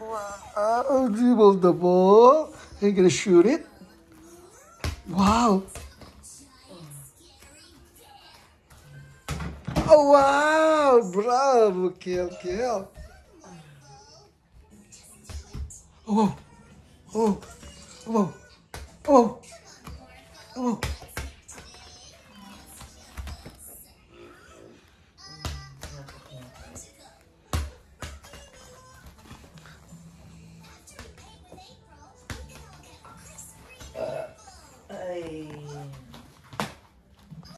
Wow, I'll dribble the ball. I'm gonna shoot it. Wow. Oh, wow, bravo, Kiel! Kiel! Oh, oh, oh, oh, oh. oh.